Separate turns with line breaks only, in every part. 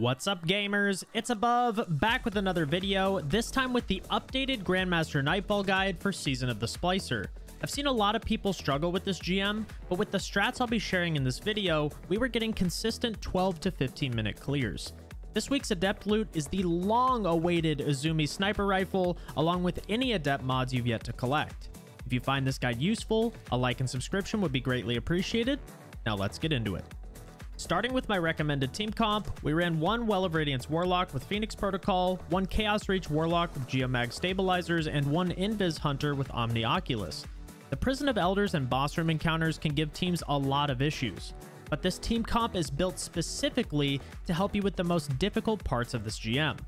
What's up gamers? It's Above, back with another video, this time with the updated Grandmaster Nightfall guide for Season of the Splicer. I've seen a lot of people struggle with this GM, but with the strats I'll be sharing in this video, we were getting consistent 12 to 15 minute clears. This week's Adept loot is the long-awaited Uzume Sniper Rifle, along with any Adept mods you've yet to collect. If you find this guide useful, a like and subscription would be greatly appreciated. Now let's get into it. Starting with my recommended team comp, we ran one Well of Radiance Warlock with Phoenix Protocol, one Chaos Reach Warlock with Geomag Stabilizers, and one Invis Hunter with Omnioculus. The Prison of Elders and boss room encounters can give teams a lot of issues, but this team comp is built specifically to help you with the most difficult parts of this GM.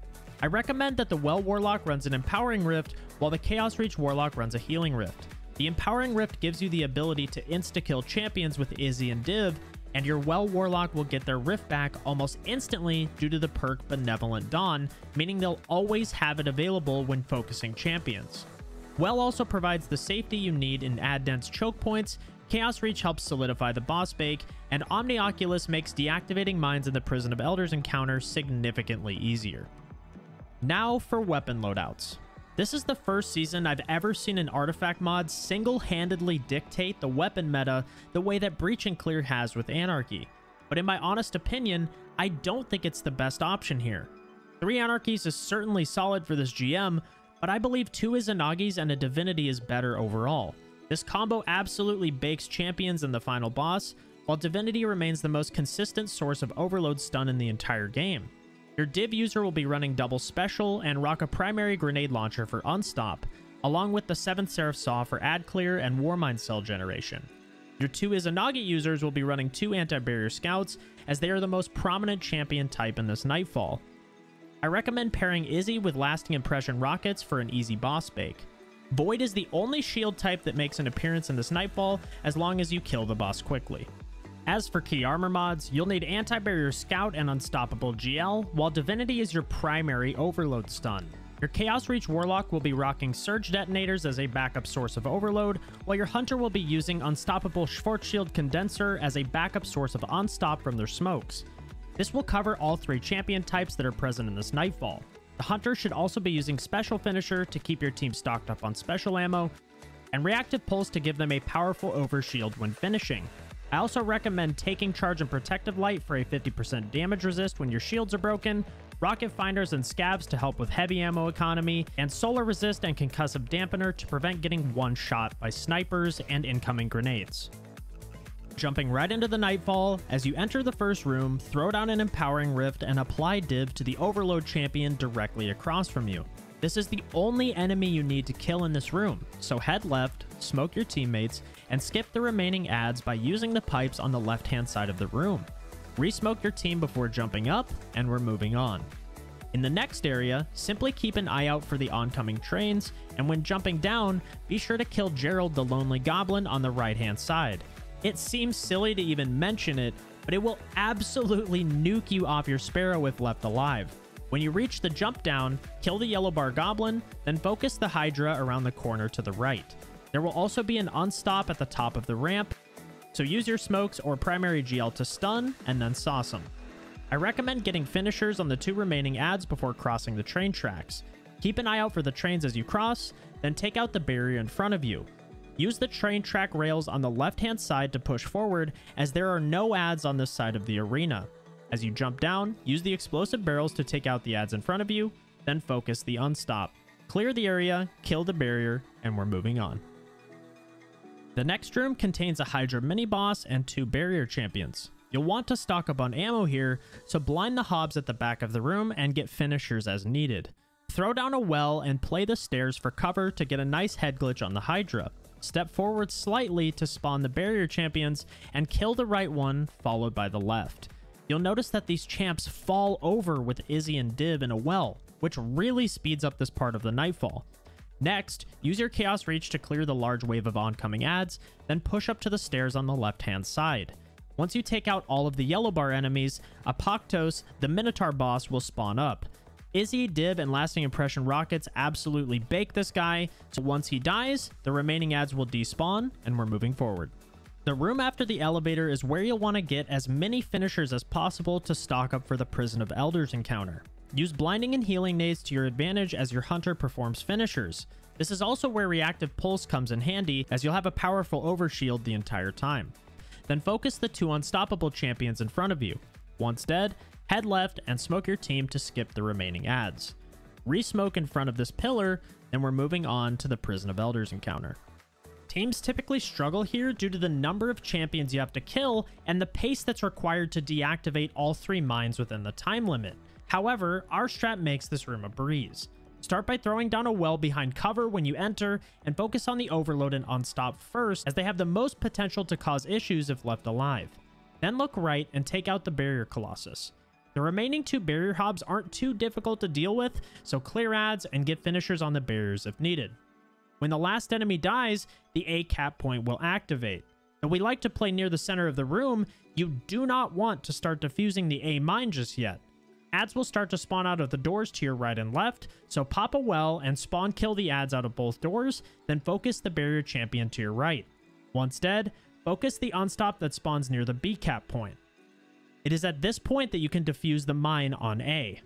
I recommend that the Well Warlock runs an Empowering Rift, while the Chaos Reach Warlock runs a Healing Rift. The Empowering Rift gives you the ability to insta-kill champions with Izzy and Div, and your Well Warlock will get their Rift back almost instantly due to the perk Benevolent Dawn, meaning they'll always have it available when focusing champions. Well also provides the safety you need in add dense choke points, Chaos Reach helps solidify the boss bake, and Omnioculus makes deactivating mines in the Prison of Elders encounter significantly easier. Now for weapon loadouts. This is the first season I've ever seen an artifact mod single-handedly dictate the weapon meta the way that Breach and Clear has with Anarchy. But in my honest opinion, I don't think it's the best option here. Three Anarchies is certainly solid for this GM, but I believe two Izanagis and a Divinity is better overall. This combo absolutely bakes champions in the final boss, while Divinity remains the most consistent source of overload stun in the entire game. Your div user will be running double special and rock a primary grenade launcher for unstop, along with the 7th Seraph Saw for ad clear and Warmind cell generation. Your two Izanagi users will be running two anti-barrier scouts, as they are the most prominent champion type in this Nightfall. I recommend pairing Izzy with lasting impression rockets for an easy boss bake. Void is the only shield type that makes an appearance in this Nightfall as long as you kill the boss quickly. As for key armor mods, you'll need Anti-Barrier Scout and Unstoppable GL, while Divinity is your primary overload stun. Your Chaos Reach Warlock will be rocking Surge Detonators as a backup source of overload, while your Hunter will be using Unstoppable Schwarzschild Condenser as a backup source of unstop from their smokes. This will cover all three champion types that are present in this Nightfall. The Hunter should also be using Special Finisher to keep your team stocked up on special ammo, and Reactive Pulse to give them a powerful overshield when finishing. I also recommend taking charge and protective light for a 50% damage resist when your shields are broken, rocket finders and scabs to help with heavy ammo economy, and solar resist and concussive dampener to prevent getting one shot by snipers and incoming grenades. Jumping right into the Nightfall, as you enter the first room, throw down an Empowering Rift and apply Div to the Overload champion directly across from you. This is the only enemy you need to kill in this room, so head left, smoke your teammates, and skip the remaining ads by using the pipes on the left-hand side of the room. Resmoke your team before jumping up, and we're moving on. In the next area, simply keep an eye out for the oncoming trains, and when jumping down, be sure to kill Gerald the Lonely Goblin on the right-hand side. It seems silly to even mention it, but it will absolutely nuke you off your Sparrow if left alive. When you reach the jump down, kill the Yellow Bar Goblin, then focus the Hydra around the corner to the right. There will also be an unstop at the top of the ramp, so use your smokes or primary GL to stun and then sauce them. I recommend getting finishers on the two remaining ads before crossing the train tracks. Keep an eye out for the trains as you cross, then take out the barrier in front of you. Use the train track rails on the left-hand side to push forward, as there are no ads on this side of the arena. As you jump down, use the explosive barrels to take out the ads in front of you, then focus the unstop. Clear the area, kill the barrier, and we're moving on. The next room contains a Hydra mini-boss and two barrier champions. You'll want to stock up on ammo here, so blind the hobs at the back of the room and get finishers as needed. Throw down a well and play the stairs for cover to get a nice head glitch on the Hydra. Step forward slightly to spawn the barrier champions and kill the right one, followed by the left. You'll notice that these champs fall over with Izzy and Div in a well, which really speeds up this part of the Nightfall. Next, use your Chaos Reach to clear the large wave of oncoming ads, then push up to the stairs on the left-hand side. Once you take out all of the yellow bar enemies, Apoktos, the Minotaur boss, will spawn up. Izzy, Div, and Lasting Impression rockets absolutely bake this guy, so once he dies, the remaining ads will despawn, and we're moving forward. The room after the elevator is where you'll want to get as many finishers as possible to stock up for the Prison of Elders encounter. Use blinding and healing nades to your advantage as your hunter performs finishers. This is also where reactive pulse comes in handy as you'll have a powerful overshield the entire time. Then focus the two unstoppable champions in front of you. Once dead, head left and smoke your team to skip the remaining ads. Re-smoke in front of this pillar, and we're moving on to the Prison of Elders encounter. Teams typically struggle here due to the number of champions you have to kill and the pace that's required to deactivate all three mines within the time limit. However, our strat makes this room a breeze. Start by throwing down a well behind cover when you enter, and focus on the Overload and Unstop first, as they have the most potential to cause issues if left alive. Then look right and take out the Barrier Colossus. The remaining two barrier hobs aren't too difficult to deal with, so clear ads and get finishers on the barriers if needed. When the last enemy dies, the A cap point will activate. Though we like to play near the center of the room, you do not want to start defusing the A mine just yet. Ads will start to spawn out of the doors to your right and left, so pop a well and spawn kill the ads out of both doors, then focus the barrier champion to your right. Once dead, focus the unstop that spawns near the B cap point. It is at this point that you can defuse the mine on A.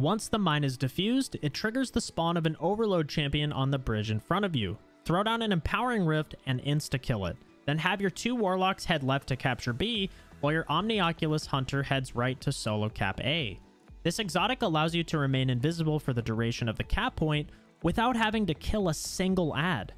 Once the mine is defused, it triggers the spawn of an overload champion on the bridge in front of you. Throw down an empowering rift and insta-kill it. Then have your two warlocks head left to capture B, while your Omnioculus Hunter heads right to solo cap A. This exotic allows you to remain invisible for the duration of the cap point without having to kill a single ad.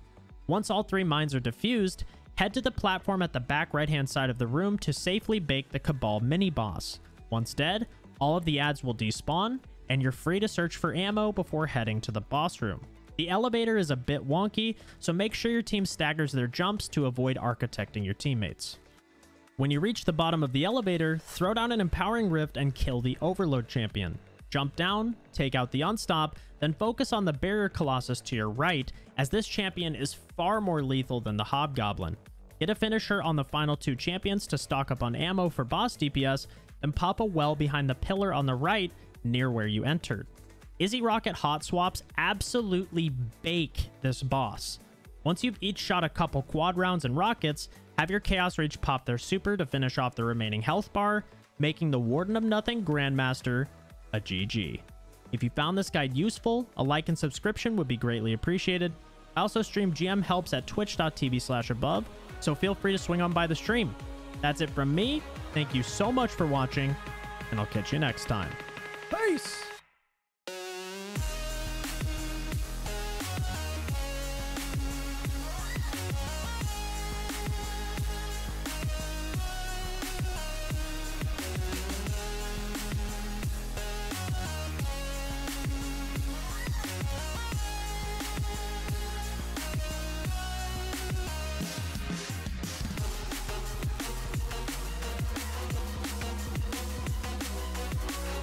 Once all three mines are defused, head to the platform at the back right hand side of the room to safely bake the Cabal mini-boss. Once dead, all of the ads will despawn, and you're free to search for ammo before heading to the boss room. The elevator is a bit wonky, so make sure your team staggers their jumps to avoid architecting your teammates. When you reach the bottom of the elevator, throw down an empowering rift and kill the overload champion. Jump down, take out the unstop, then focus on the barrier colossus to your right, as this champion is far more lethal than the hobgoblin. Get a finisher on the final two champions to stock up on ammo for boss DPS, then pop a well behind the pillar on the right near where you entered. Izzy Rocket hot swaps absolutely bake this boss. Once you've each shot a couple quad rounds and rockets, have your Chaos Reach pop their super to finish off the remaining health bar, making the Warden of Nothing Grandmaster a GG. If you found this guide useful, a like and subscription would be greatly appreciated. I also stream GM helps at twitch.tv slash above, so feel free to swing on by the stream. That's it from me. Thank you so much for watching, and I'll catch you next time. Peace!